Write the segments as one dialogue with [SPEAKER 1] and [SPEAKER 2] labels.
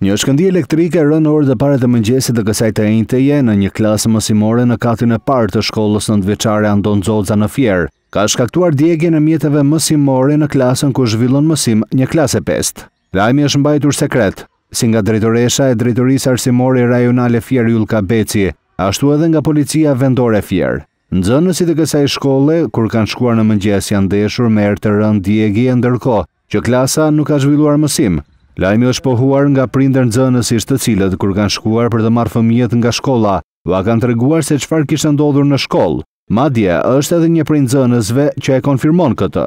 [SPEAKER 1] Një shkëndijë elektrike rënë në orët e para të mëngjesit të kësaj të enjteje në një klasë mësimore në katin e parë të shkollës nëntëvjeçare Andon Xoxa në Fier, ka shkaktuar djegien e mjeteve mësimore në klasën ku zhvillon mësim një klasë e pestë. Lajmi është mbajtur sekret, si nga drejtoresha e drejtorisë arsimore rajonale Fier Julka Beci, ashtu edhe nga policia vendore Fier. Nxënësit e kësaj shkolle, kur kanë shkuar në mëngjes janë ndeshur me erë të rëndë djegie ndërkohë që klasa nuk ka zhvilluar mësim. Lajmi është pohuar nga prindër nxënësish të cilët kur kanë shkuar për të marrë fëmijët nga shkolla ua kanë treguar se çfarë kishte ndodhur në shkollë. Madje, është edhe një prej nxënësve që e konfirmon këtë.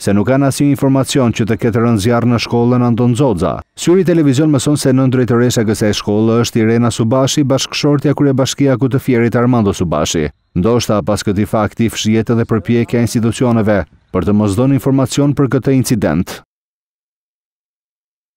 [SPEAKER 1] se nuk kanë asnjë informacion që të ketë rënë zjarr në shkollën Andon Xoxa. Syri Televizion mëson se nëndrejtoresha e kësaj shkolle është Irena Subashi, bashkëshortja e kryebashkiakut të Fierit Armando Subashi. Ndoshta pas këtij fakti fshihet edhe përpjekja e institucioneve për të mos dhënë informacion për këtë incident.